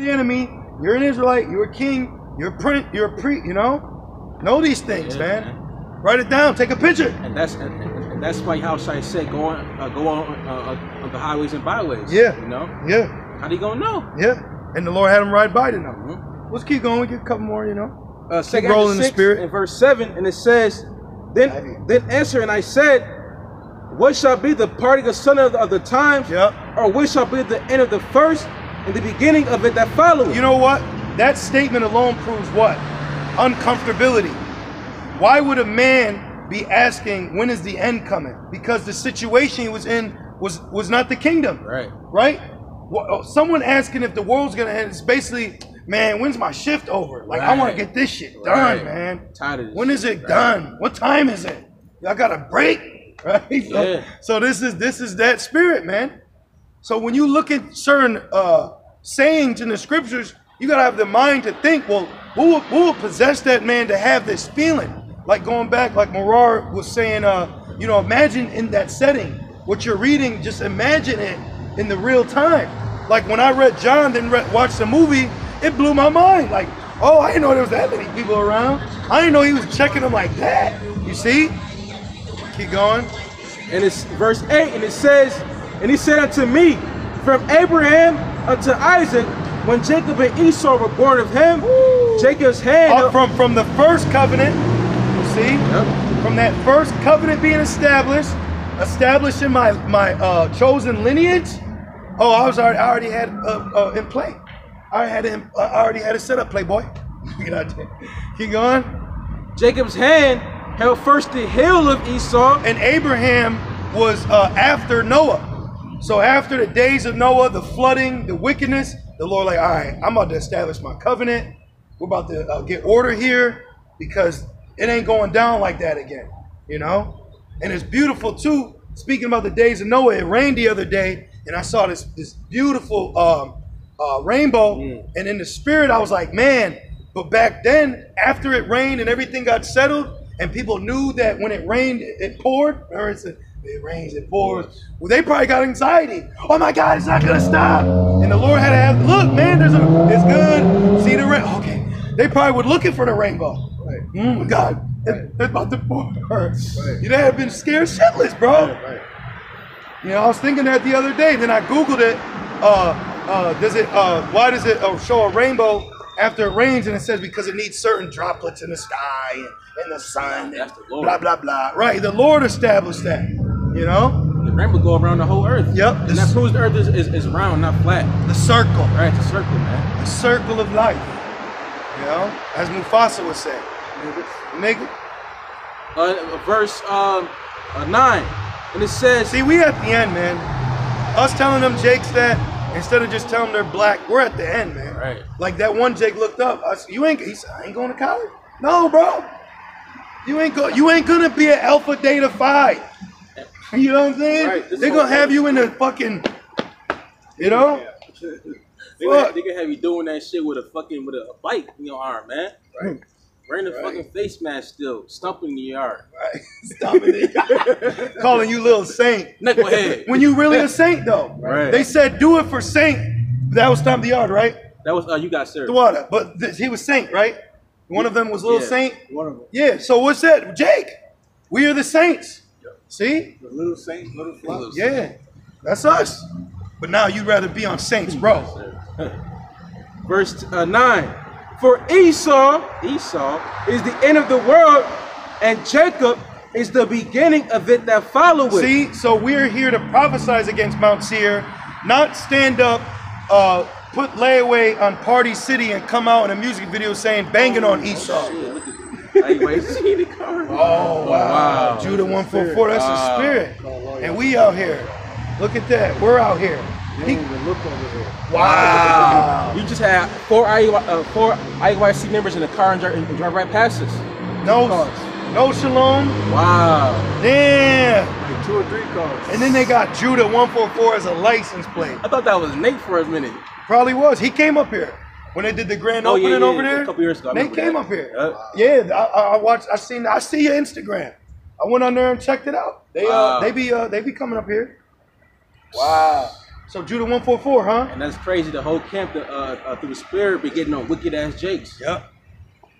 the enemy. You're an Israelite. You're a king. You're a prince. You're a priest. You know, know these things, Yeah, man. man. Write it down. Take a picture. And that's and, and- that's why how should I say go on uh, go on uh, uh, on the highways and byways. Yeah. You know Yeah, how do you gonna know? yeah. And the Lord had him ride by to know. Mhm. Let's keep going. We get a couple more. You know. uh, second rolling rolling the spirit. in verse seven, and it says, "Then then answer and I said, What shall be the parting asunder of the, of the times, Yep. or what shall be the end of the first, and the beginning of it that followeth?" You know what? That statement alone proves what? Uncomfortability. Why would a man be asking when is the end coming? Because the situation he was in was was not the kingdom. right. Right? Oh, Someone asking if the world's gonna end is basically, man, when's my shift over? Like I want to get this shit done, Right. man. Tired of this When is it right. done? What time is it? I got a break, right? So, Yeah. so this is this is that spirit, man. So when you look at certain uh, sayings in the scriptures, you gotta have the mind to think, well, who will, who will possess that man to have this feeling? Like going back, like Marar was saying, uh, you know, imagine in that setting what you're reading, just imagine it in the real time. Like when I read John, then re- watched the movie, it blew my mind. Like, oh, I didn't know there was that many people around. I didn't know he was checking them like that. You see? Keep going. And it's verse 8, and it says, And he said unto me, From Abraham unto Isaac, when Jacob and Esau were born of him, Jacob's hand. Up from from the first covenant. See, Yep. from that first covenant being established, establishing my my uh, chosen lineage. Oh, I was already I already had uh, uh, in play. I had it. In, I already had it set up, Playboy. There. Keep going. Jacob's hand held first the heel of Esau, And Abraham was uh, after Noah. So after the days of Noah, the flooding, the wickedness, the Lord like, all right, I'm about to establish my covenant. We're about to uh, get order here because it ain't going down like that again, you know. And it's beautiful too. Speaking about the days of Noah, it rained the other day, and I saw this this beautiful um, uh, rainbow. Mm. And in the spirit, I was like, man. But back then, after it rained and everything got settled, and people knew that when it rained, it, it poured. Or it's a, it rains, it pours. Well, they probably got anxiety. Oh my God, it's not gonna stop. And the Lord had to have look, man. There's a, it's good. See the rain. Okay, they probably were looking for the rainbow. Right. My God, it- Right. it's about to pour. Right. You'd have been scared shitless, bro. Right. You know, I was thinking that the other day. Then I googled it. Uh, uh, does it? Uh, why does it uh, show a rainbow after it rains? And it says because it needs certain droplets in the sky and, and the sun. And the blah blah blah. Right. The Lord established that. You know, the rainbow go around the whole earth. Yep. And that proves the earth is, is, is round, not flat. the circle, Right, the circle, man. the circle of life. You know, as Mufasa would say, nigga. Uh, verse um, uh, 9, and it says, See, we at the end, man. Us telling them Jakes that instead of just telling them they're black, we're at the end, man. Right. Like that one Jake looked up. I said, "You ain't." He said, "I ain't going to college." No, bro. You ain't go. You ain't gonna be an Alpha Delta Phi. You know what I'm saying? Right, They're gonna have you in the fucking. You know. they gonna, Fuck. they gonna have you doing that shit with a fucking, with a bike in your arm, man. Right. Wearing a Right. fucking face mask still, stomping in the yard. Right. Dominic. Calling you little saint. Knucklehead. When you really a saint though. Right. They said do it for saint. That was Stomp the Yard, right? That was, uh, you got served. The water. But th- he was saint, right? One of them was little Yeah. saint. One of them. Yeah. So what's that? Jake. We are the saints. See? The little saint, little flock. Yeah. That's us. But now you'd rather be on saints, bro. Verse uh, 9. For Esau, Esau is the end of the world, and Jacob is the beginning of it that followeth. See? So we're here to prophesize against Mount Seir, not stand up, uh, put layaway on Party City and come out in a music video saying banging on Esau. Shit, look at the car. Oh wow. Wow. Judah 144, that's a spirit. And we out here. Look at that. We're out here. They don't even look over here. Wow. You just had four IUI, uh, four IUIC members in the car and drive, and drive right past us. No, no shalom. Wow. Damn. Like two or three cars. And then they got Judah 144 as a license plate. I thought that was Nate for a minute. Probably was. He came up here when they did the grand Oh, opening yeah, over there. A couple years ago, I They came that. up here. Yeah. Yeah, I, I I watched. I seen. I see your Instagram. I went on there and checked it out. They uh, Wow. they be uh, they be coming up here. Wow. So Judah 144, huh? And that's crazy. The whole camp, the, uh, uh, through the spirit, be getting on wicked ass jakes. Yep.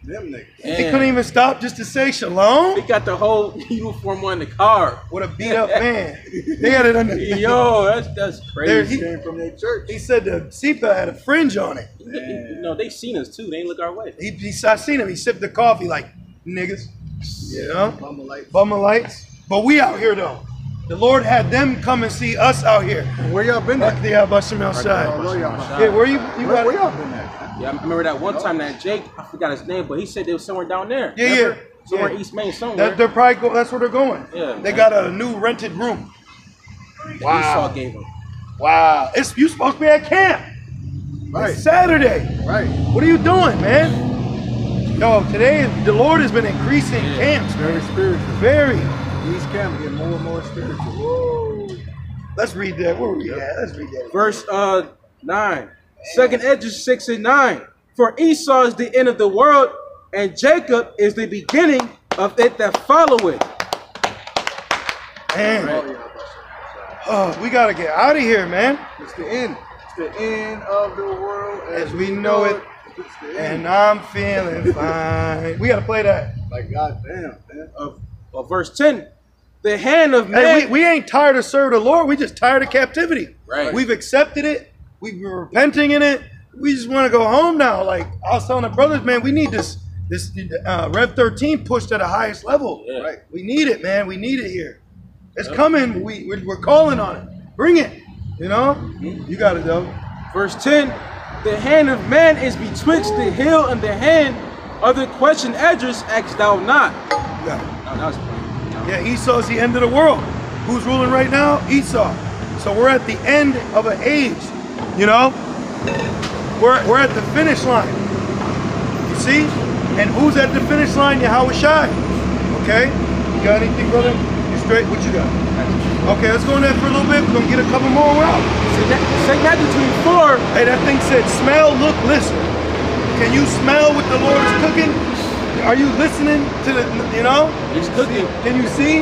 Them niggas. They couldn't even stop just to say shalom. They got the whole uniform on the car. What a beat up man. They had it under. Yo, that's that's There crazy. he- Came from their church. He said the seatbelt had a fringe on it. You know, they seen us too. They ain't look our way. He, he I seen him. He sipped the coffee like niggas. You know, Bummer like. bummer lights. But we out here though. The Lord had them come and see us out here. Where y'all been Back at? the Abashim outside. Yeah, where you you Where, got where y'all been at? Yeah, I remember that one time that Jake, I forgot his name, but he said they was somewhere down there. Yeah, Remember? yeah. Somewhere Yeah. East Main, somewhere. That, they're probably go, that's where they're going. Yeah, they man. got a new rented room. Wow. Esau gave him. Wow. It's you supposed to be at camp. Right. It's Saturday. Right. What are you doing, man? Yo, today the Lord has been increasing Yeah. camps. Very spiritual. Very. These camps get more and more spiritual. Let's read that. Where we at? Let's read that. Verse uh nine. Second Esdras six and nine. For Esau is the end of the world, and Jacob is the beginning of it that followeth. Man, oh, we gotta get out of here, man. It's the end. It's the end of the world As we know it. And. I'm feeling fine. We gotta play that. Like goddamn, man. Of, of verse ten. The hand of man. Hey, we, we ain't tired of serving the Lord. We just tired of captivity. Right. We've accepted it. We've been repenting in it. We just want to go home now. Like I was telling the brothers, man, we need this this uh, Rev 13 pushed to the highest level. Yeah. Right. We need it, man. We need it here. It's coming. We we're, we're calling on it. Bring it. You know. You got it though. Verse 10 The hand of man is betwixt the hill and the hand of the question Esdras, ask thou not. You got it. No, that was funny. Yeah, Esau's the end of the world. Who's ruling right now? Esau. So we're at the end of an age. You know? We're, we're at the finish line. You see? And who's at the finish line? Yahweh Shai. Okay? You got anything, brother? You straight? What you got? Okay, let's go in there for a little bit. We're gonna get a couple more. Out. St. Matthew 24, Hey, that thing said smell, look, listen. Can you smell what the Lord is cooking? Are you listening to the, you know? he's cooking. Can you see?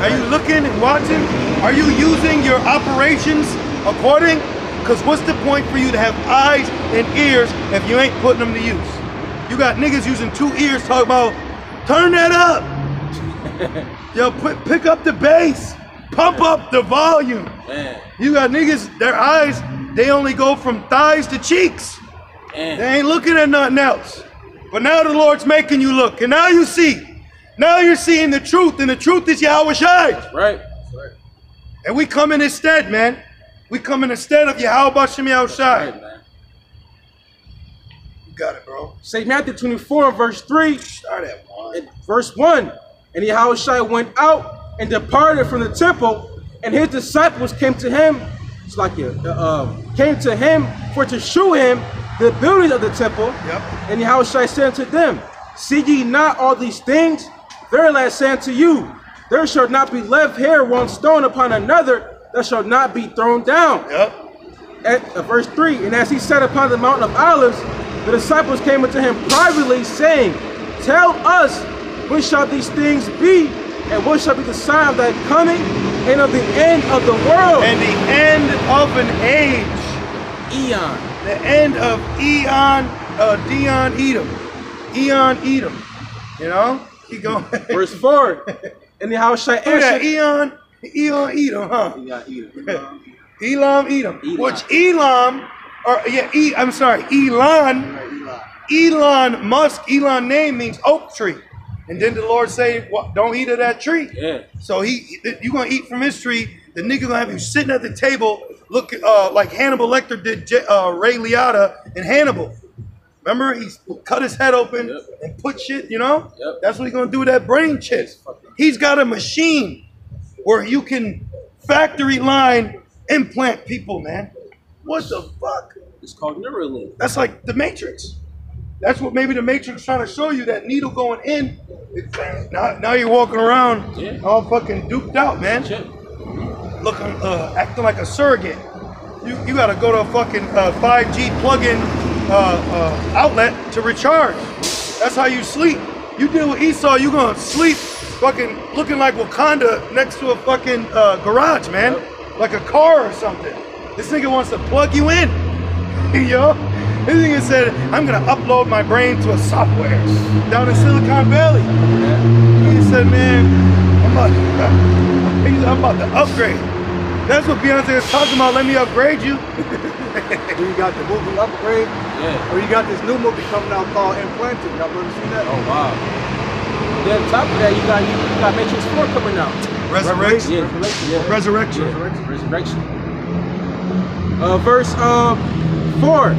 Are you looking and watching? Are you using your operations according? Because what's the point for you to have eyes and ears if you ain't putting them to use? You got niggas using two ears talking about, turn that up. Yo, pick up the bass. Pump up the volume. Man, You got niggas, their eyes, they only go from thighs to cheeks. man. They ain't looking at nothing else. But now the Lord's making you look, and now you see. Now you're seeing the truth, and the truth is Yahweh Shai. Right? And we come in his stead, man. We come in the stead of Yahweh Bashem Yahweh Shai. Right, man. You got it, bro. St. Matthew 24 and verse 3, Start at one. and verse 1. And Yahushua went out and departed from the temple, and his disciples came to him, it's like a, uh, um, came to him for to shew him the buildings of the temple. Yep. And Yahushua say unto them, See ye not all these things? Verily I say unto you, there shall not be left here one stone upon another that shall not be thrown down. Yep. At uh, verse 3 And as he sat upon the mountain of olives, the disciples came unto him privately, saying, Tell us when shall these things be, and what shall be the sign of thy coming and of the end of the world? And the end of an age. Eon. The end of Eon, uh, Dion Edom. Eon Edom. You know? Keep going. Verse 4 And the house shall Look at answer. Eon, Eon Edom, huh? Yeah, Edom. Elam Edom. Elam. Which Elam, or yeah, e, I'm sorry, Elon, Elon Musk, Elon name means oak tree. And then the Lord say, what, don't eat of that tree. Yeah. So he, you gonna eat from his tree. The nigga gonna have you sitting at the table, look uh, like Hannibal Lecter did uh, Ray Liotta in Hannibal. Remember, he cut his head open Yep. and put shit. You know, Yep. that's what he's gonna do with that brain chip. He's got a machine where you can factory line implant people, man. What the fuck? It's called Neuralink. That's like the Matrix. That's what maybe the Matrix trying to show you that needle going in. Now, now you're walking around Yeah. all fucking duped out, man. Looking, uh, acting like a surrogate. You, you gotta go to a fucking uh, 5G plug-in uh, uh, outlet to recharge. That's how you sleep. You deal with Esau, you gonna sleep fucking looking like Wakanda next to a fucking uh, garage, man. Like a car or something. This nigga wants to plug you in. Yo, this nigga said, I'm gonna upload my brain to a software down in Silicon Valley. He said, man, I'm about, he said, I'm about to upgrade. That's what Beyonce is talking about. Let me upgrade you. You got the movie Upgrade, Yeah. or you got this new movie coming out called Implanted. Y'all ever seen that? Oh wow. Then on top of that, you got you got Matrix 4 coming out. Resurrection. Yeah, Revelation. Yeah. Resurrection. Yeah, Resurrection. Uh, verse uh, 4.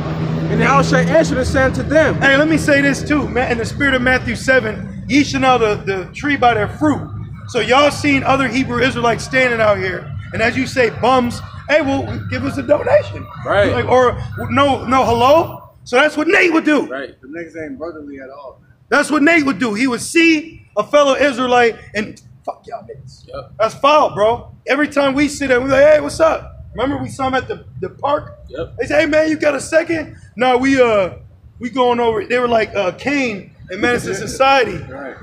And how shall I answer the saying to them? Hey, let me say this too, man. In the spirit of Matthew 7, ye shall know the, the tree by their fruit. So y'all seen other Hebrew Israelites standing out here, and as you say, bums, hey, well, give us a donation. Right. Like, or no, no, hello. So that's what Nate would do. Right. The niggas ain't brotherly at all, man. That's what Nate would do. He would see a fellow Israelite and fuck y'all niggas. Yep. That's foul, bro. Every time we sit there, we like, hey, what's up? Remember we saw him at the, the park? Yep. They say, hey man, you got a second? No, we uh we going over. They were like uh Caine in Medicine Society. Right.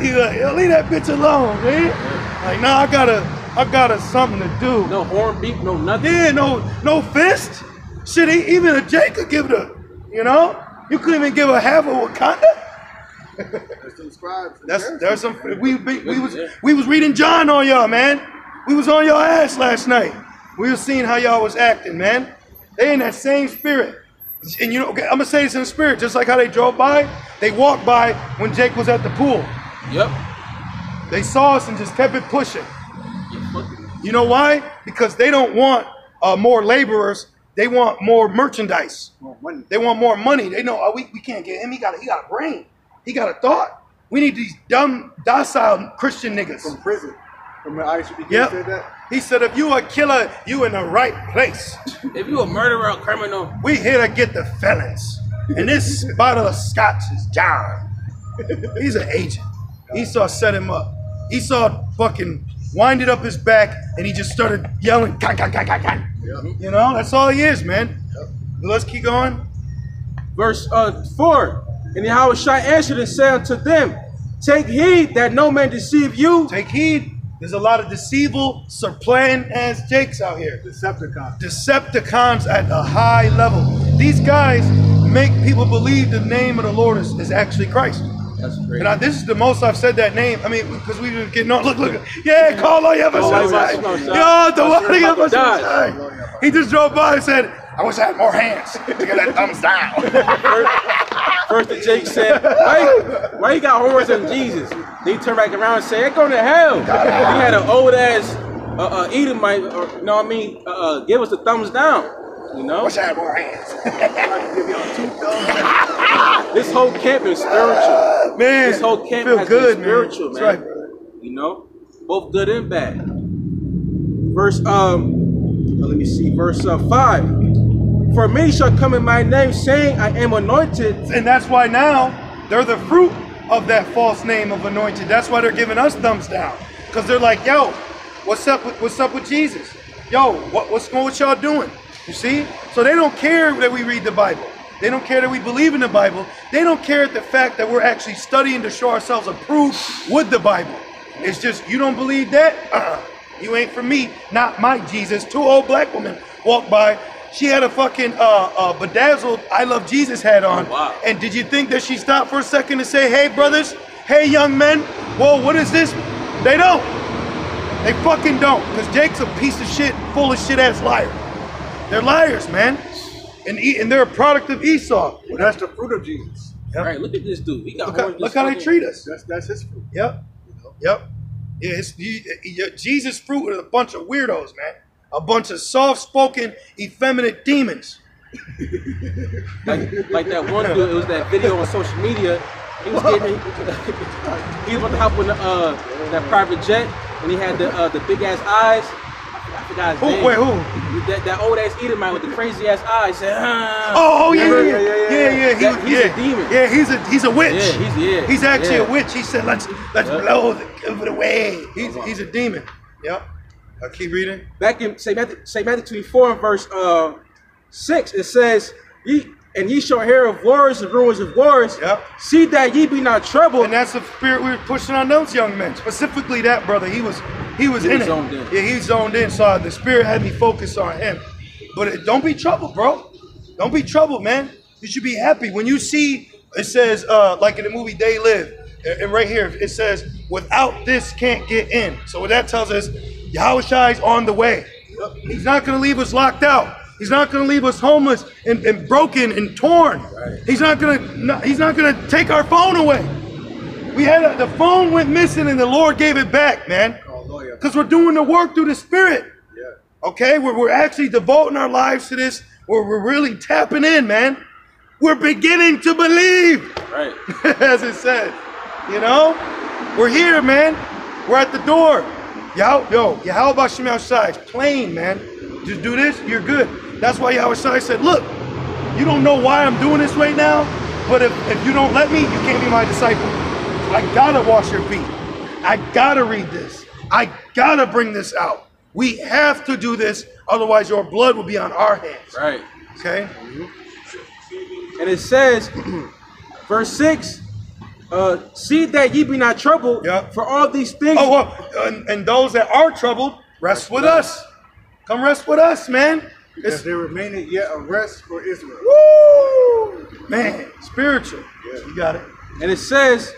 He like, yo, leave that bitch alone, man. Like, nah, I gotta I gotta something to do. No horn beep, no nothing. Yeah, no, no fist. Shit, even a Jay could give it a, you know? You couldn't even give a half of Wakanda. There's some scribes. That's there's some we, we we was we was reading John on y'all, man. We was on your ass last night. We was seeing how y'all was acting, man. They in that same spirit. And you know, okay, I'm gonna say this in the spirit, just like how they drove by, they walked by when Jake was at the pool. Yep. They saw us and just kept it pushing. You You know why? Because they don't want uh, more laborers. They want more merchandise. More money. They want more money. They know oh, we, we can't get him. He got a, he got a brain. He got a thought. We need these dumb, docile Christian niggas. From prison. From the ICBK Yep. said that. He said, if you a killer, you in the right place. If you a murderer, a criminal, We here to get the felons. And this bottle of scotch is John. He's an agent. Esau set him up. Esau fucking winded up his back and he just started yelling, "Ka, ka, ka, ka, ka." you know, that's all he is, man. But let's keep going. verse uh, 4. And Yahweh shall answer and say unto them, Take heed that no man deceive you. Take heed. There's a lot of deceivable, supplanting ass Jakes out here. Decepticon. Decepticons at a high level. These guys make people believe the name of the Lord is, is actually Christ. That's crazy. And I, this is the most I've said that name. I mean, because we've been getting on. Look, look. Yeah, call on on Yo, the one That's of what your He just drove by and said, I wish I had more hands to get that thumbs down. First, the Jake said, why, why you got horns on Jesus? Then he turned back around and said, go to hell. he had an old ass uh, uh, Edomite, or, you know what I mean, uh, uh, give us a thumbs down. You know? wish I had more hands. Give y'all two thumbs. This whole camp is spiritual. Man, This whole camp feel has good, been spiritual, man. man. Right. You know? Both good and bad. Verse, um, let me see, verse uh, 5. For many shall come in my name, saying, I am anointed, And that's why now they're the fruit of that false name of anointed. That's why they're giving us thumbs down. Because they're like, yo, what's up with what's up with Jesus? Yo, what, what's going what y'all doing? You see? So they don't care that we read the Bible. They don't care that we believe in the Bible. They don't care at the fact that we're actually studying to show ourselves approved with the Bible. It's just you don't believe that? Uh-uh. You ain't for me, not my Jesus. Two old black women walked by. She had a fucking uh, uh, bedazzled I love Jesus hat on. Oh, wow. And did you think that she stopped for a second to say, hey, brothers, hey, young men, whoa, what is this? They don't. They fucking don't. Because Jake's a piece of shit, full of shit ass liar. They're liars, man. And, E- and they're a product of Esau. Well, that's the fruit of Jesus. Yep. Right, look at this dude. He got Look, how, look how they treat us. That's that's his fruit. Yep. You know. Yep. Yeah, it's you, you- Jesus fruit is a bunch of weirdos, man. A bunch of soft-spoken, effeminate demons. Like, like that one dude, it was that video on social media. He was getting, he was about to hop on the, uh, that private jet, and he had the uh, the big ass eyes. I forgot his Who? name. Wait, who? That, that old ass Edomite with the crazy ass eyes. Said, ah. Oh, oh yeah, yeah, yeah, yeah, yeah. yeah. He, That- he's yeah. a demon. Yeah, he's a he's a witch. Yeah, he's- yeah, He's actually yeah. a witch. He said, "Let's let's Yeah. blow the give it away." He's he's a demon. Yep. I keep reading. Back in St. Matthew, St. Matthew 24 and verse uh, 6, it says, ye, And ye shall hear of wars and rumors of wars. Yep. See that ye be not troubled. And that's the spirit we were pushing on those young men. Specifically, that brother. He was he was He in was it. zoned in. Yeah, he zoned in. So the spirit had me focused on him. But it, don't be troubled, bro. Don't be troubled, man. You should be happy when you see. It says, uh, like in the movie They Live, and right here it says, "Without this, can't get in." So what that tells us, Yahweh on the way. He's not going to leave us locked out. He's not going to leave us homeless and, and broken and torn. He's not going to. He's not going to take our phone away. We had a, the phone went missing and the Lord gave it back, man. Because we're doing the work through the Spirit. Yeah. Okay, we're, we're actually devoting our lives to this. Where we're really tapping in, man. We're beginning to believe, Right. as it said. You know, we're here, man. We're at the door. Yo, yo, Yahweh Shem outside. Plain, man. Just do this, you're good. That's why Yahweh Shai said, look, you don't know why I'm doing this right now, but if, if you don't let me, you can't be my disciple. I gotta wash your feet. I gotta read this. I gotta bring this out. We have to do this, otherwise your blood will be on our hands. Right. Okay? And it says, verse 6, uh, see that ye be not troubled, Yep. for all these things. Oh, well, and, and those that are troubled, rest with us. Come rest with us, man. Because It's, there remaineth yet a rest for Israel. woo! Man, spiritual. Yeah. You got it. And it says,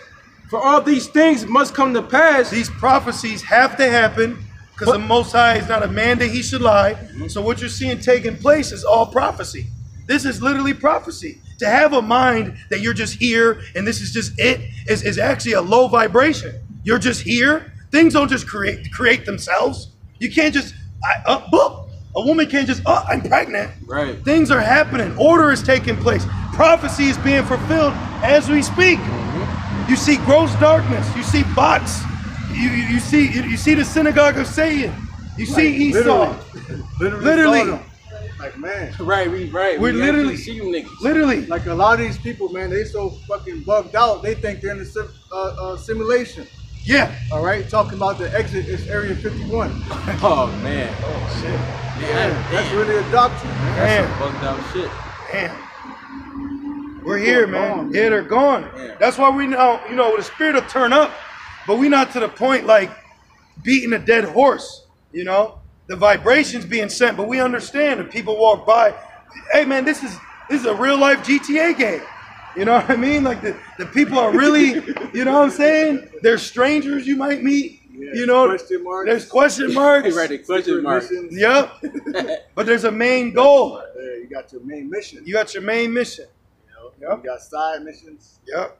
for all these things must come to pass. These prophecies have to happen because the Most High is not a man that he should lie. So what you're seeing taking place is all prophecy. This is literally prophecy. To have a mind that you're just here and this is just it is, is actually a low vibration. You're just here. Things don't just create create themselves. You can't just I, uh, boop. A woman can't just oh I'm pregnant. Right. Things are happening. Order is taking place. Prophecy is being fulfilled as we speak. You see gross darkness. You see bots. You, you, you see you, you see the synagogue of Satan. You see Esau. Literally. Literally. them. Like, man. Right, we right. We're we literally- see you niggas. Literally. Like a lot of these people, man, they so fucking bugged out. They think they're in a sim- uh, uh, simulation. Yeah. All right, talking about the exit is Area 51. Oh man. Oh shit. Yeah, That's really a doctrine, man. That's some bugged out shit. Damn. We're here, man. gone. Yeah, they're gone. Yeah. That's why we now, you know, the spirit will turn up, but we not to the point like beating a dead horse. You know, the vibrations being sent, but we understand if people walk by, hey man, this is this is a real life GTA game. You know what I mean? Like the, the people are really, you know what I'm saying? There's strangers you might meet. Yeah, you know, question marks. there's question marks. right, the question Secret mark. missions. Yep. but there's a main goal. You got your main mission. You got your main mission. You, know? Yep. you got side missions. Yep.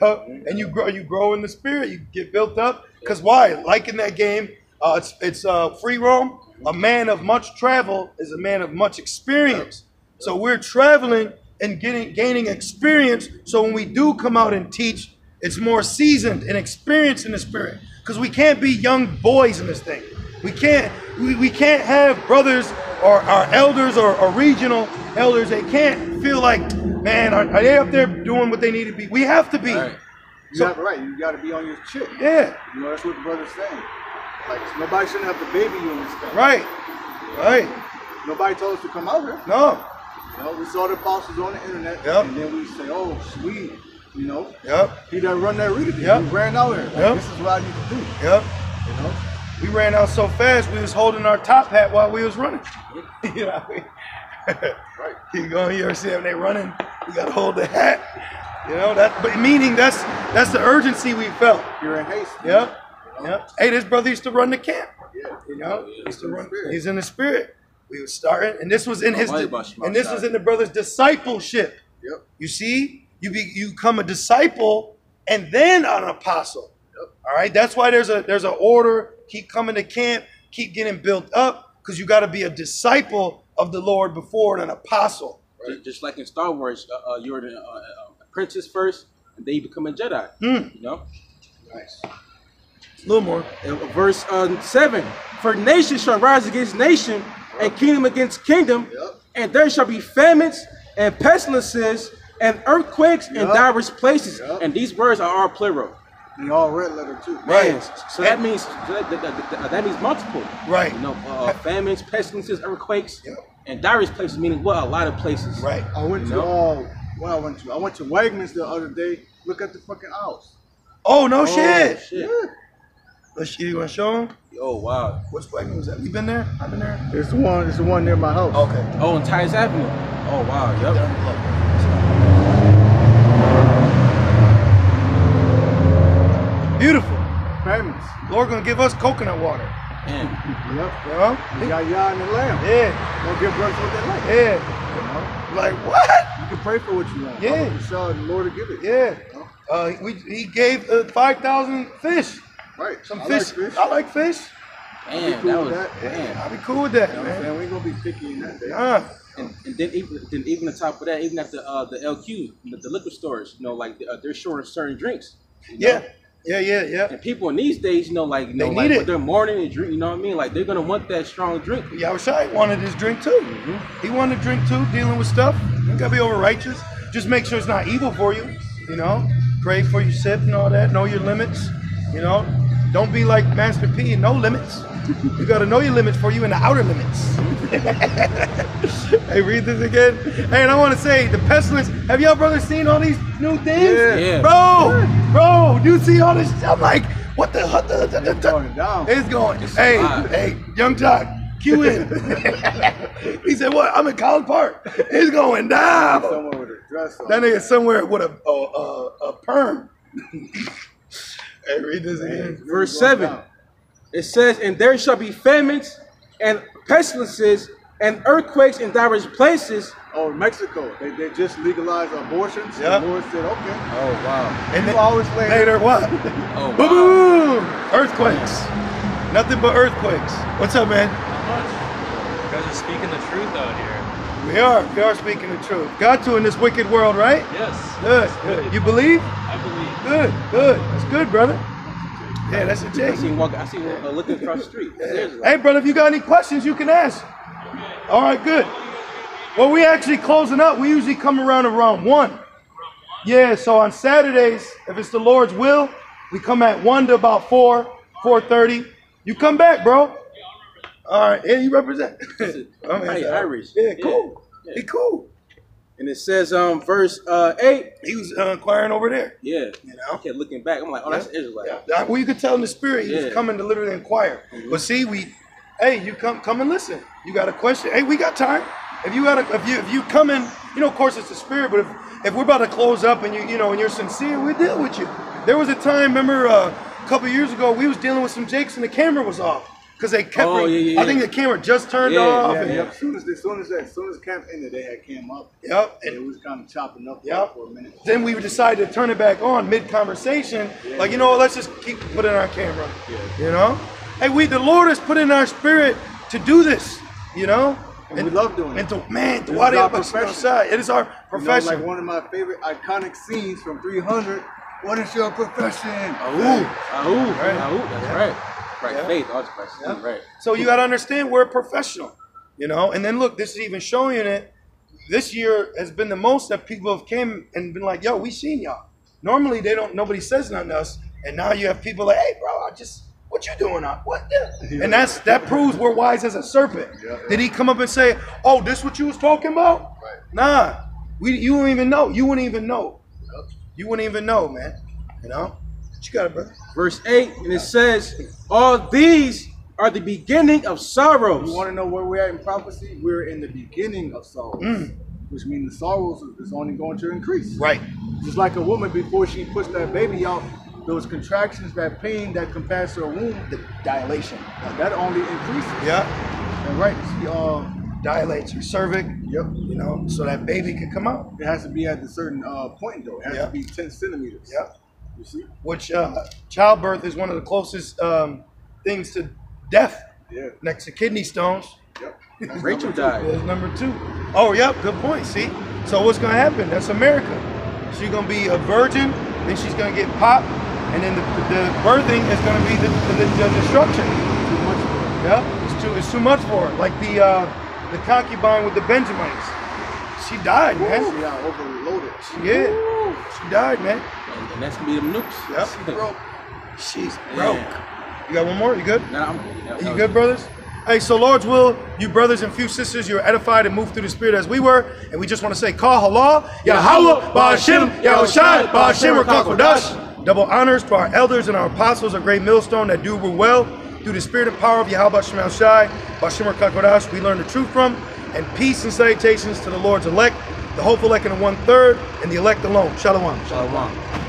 Yep. And you grow, you grow in the spirit. You get built up. Cause why? Like in that game, uh, it's it's uh, free roam. A man of much travel is a man of much experience. So we're traveling and getting gaining experience. So when we do come out and teach, it's more seasoned and experienced in the spirit. Cause we can't be young boys in this thing. We can't we, we can't have brothers or our elders or, or regional elders. They can't feel like, man, are, are they up there doing what they need to be? We have to be. Right. You So- got right. You got to be on your chip. Yeah. You know that's what the brother's saying. Like nobody shouldn't have to baby you in this thing. Right. Right. Nobody told us to come out here. No. You know, we saw the apostles on the internet, Yep. and then we say, "Oh, sweet," you know. Yep. He done run that reader. Yep. We ran out here. Like, Yep. This is what I need to do. Yep. You know. We ran out so fast we was holding our top hat while we was running. you know what I mean? Right. You go, you ever see them they running? You gotta hold the hat. You know that but meaning that's that's the urgency we felt. You're in haste. Yep. Yep. Hey, this brother used to run the camp. Yeah. You know, he used to in run. He's in the spirit. We was starting, and this was in his, and this was in the brother's discipleship. Yep. You see, you be you become a disciple and then an apostle. Yep. All right, that's why there's a there's an order. Keep coming to camp. Keep getting built up because you got to be a disciple of the Lord before an apostle. Just, just like in Star Wars, uh, uh, you're the uh, uh, apprentice first, and then you become a Jedi. Hmm. You know. Nice. A little more. Uh, Verse uh, seven: For nation shall rise against nation, and kingdom against kingdom, Yep. and there shall be famines and pestilences and earthquakes in Yep. diverse places. Yep. And these words are all plural. And all red letter too. Right. So that means that, means multiple. Right. You know, uh, famines, pestilences, earthquakes, Yep. and diverse places, meaning what? A lot of places. Right. I went to You know? uh, what I went to. I went to Wegmans the other day. Look at the fucking house. Oh no Oh, shit. shit. Yeah. Let's you want to show them? Oh wow. What's Blackman was that? You been there? I've been there. It's the one. It's the one near my house. Okay. Oh, and Titus Avenue. Oh wow. Yep. Beautiful. Famous. Lord gonna give us coconut water. Man. Yep. You know? The Yah and the Lamb. Yeah. Don't give birth to what they like. Yeah. Like what? You can pray for what you want. Yeah. Inshallah, the Lord will give it. Yeah. Uh, we, he gave uh, 5,000 fish. Right. Some I fish. Like fish. I like fish. Man, cool that with was that. man. I'll be cool with that, You know what I'm man. saying? We ain't gonna be picky in that day. Uh, And, and then even then even on top of that, even at the uh, the LQ, the, the liquor stores, you know, like uh, they're short certain drinks. you know? yeah. Yeah, yeah, yeah. And people in these days, you know, like you They like need with it. their morning and drink, you know what I mean? Like they're gonna want that strong drink. Yeah, Yahushua wanted his drink too. He wanted to drink too, dealing with stuff. You gotta be over righteous. Just make sure it's not evil for you. You know, pray for your sip and all that. Know your limits. You know, don't be like Master P. No limits. You gotta know your limits for you in the outer limits. hey, read this again. Hey, and I want to say the pestilence. Have y'all brothers seen all these new things? Yeah. Yeah. Bro, bro, you see all this? I'm like, what the? What the, the, the, It's going down. it's going. It's hey, alive. hey, Yung Joc, cue in. he said, "What? I'm in College Park. It's going down." Someone with a dress on. That nigga somewhere with a a, a, a perm. hey, read this again. Verse seven. It says, "And there shall be famines and pestilences and earthquakes in diverse places." Oh, Mexico. They, they just legalized abortions. Yeah. The Lord said, okay. Oh wow. And You then always later. later what? Oh Boom, wow. boom! Earthquakes. Nothing but earthquakes. What's up, man? Not much. You guys are speaking the truth out here. We are. We are speaking the truth. Got to in this wicked world, right? Yes. Good. Good. You believe? I believe. Good. Good. That's good, brother. Yeah, that's a I J. seen walk. I seen uh, looking across the street. Seriously. Hey, brother, if you got any questions, you can ask. All right, good. Well, we actually closing up. We usually come around around one. Yeah, so on Saturdays, if it's the Lord's will, we come at one to about four, four thirty. You come back, bro. All right, yeah, you represent. Oh, man, Hey, Irish. Yeah, cool. Yeah. He cool. And it says, um, verse uh, eight. He was uh, inquiring over there. Yeah. You know. I kept looking back. I'm like, oh, that's Israelite. Yeah. That- Well, you could tell in the spirit he Yeah. was coming to literally inquire. But see, we, hey, you come, come and listen. You got a question? Hey, we got time. If you got a, if you, if you come in, you know, of course it's the spirit. But if, if we're about to close up and you, you know, and you're sincere, we deal with you. There was a time, remember, uh, a couple years ago, we was dealing with some jakes and the camera was off because they kept. Oh, re- yeah, yeah, I think the camera just turned Yeah, off. Yeah, and, yep. As soon as, as soon as, that, as soon as camp ended, they had came up. Yep. And And it was kind of chopping up Yep. for a minute. then we decided to turn it back on mid conversation. Like, you know what, let's just keep putting our camera. Yeah. You know? Hey, we the Lord has put in our spirit to do this, you know? And we love doing And it. And to man, to It's why our profession. side. It is our You know, profession. like one of my favorite iconic scenes from 300. What is your profession? Ahoo. Ahoo. Right. Ahoo. That's right. Right. Yeah. Faith. All Christ. Yeah. Right. So you gotta understand we're a professional, you know. And then look, this is even showing it. This year has been the most that people have came and been like, "Yo, we seen y'all." Normally they don't. Nobody says nothing to us, and now you have people like, "Hey, bro, I just what you doing? Up? What?" And that's that proves we're wise as a serpent. Did he come up and say, "Oh, this what you was talking about?" Right. Nah, we you wouldn't even know. You wouldn't even know. You wouldn't even know, man. You know. What you got it, brother? Verse eight, and it says, "All these are the beginning of sorrows." You want to know where we're at in prophecy? We're in the beginning of sorrows, Mm. which means the sorrows is only going to increase. Right. Just like a woman before she puts that baby out, those contractions, that pain that can pass her womb, The dilation. that only increases. Yeah. And right, see, uh, dilates your cervix, yep, you know, so that baby can come out. it has to be at a certain uh, point though. It has Yeah. to be 10 centimeters. Yeah. Which uh, childbirth is one of the closest um, things to death Yeah. next to kidney stones. Yep. Rachel died. Is number two. Oh, yep, good point. See? So what's gonna happen? That's America. She's gonna be a virgin, then she's gonna get popped, and then the, the birthing is gonna be the, the, the destruction. Too much. Yeah, it's too it's too much for her. Like the uh, the concubine with the Benjamites. She died, man. See how overloaded. Yeah, she died, man. And, and that's gonna be them nukes. Yep. Broke. She's Yeah. broke. You got one more? You good? Nah, I'm good. You good, brothers? Hey, so Lord's will, you brothers and few sisters, you're edified and moved through the Spirit as we were. And we just want to say, Call Allah, Yahweh, Ba'ashim, Yahushai, Ba'ashim, Rakakodash. Double honors to our elders and our apostles, a great millstone that do rule well. Through the spirit and power of Yahweh Shemal Shai, Bashimar Kakodash, we learn the truth from. And peace and salutations to the Lord's elect, the hopeful elect in the one third, and the elect alone. Shalom. Shalom.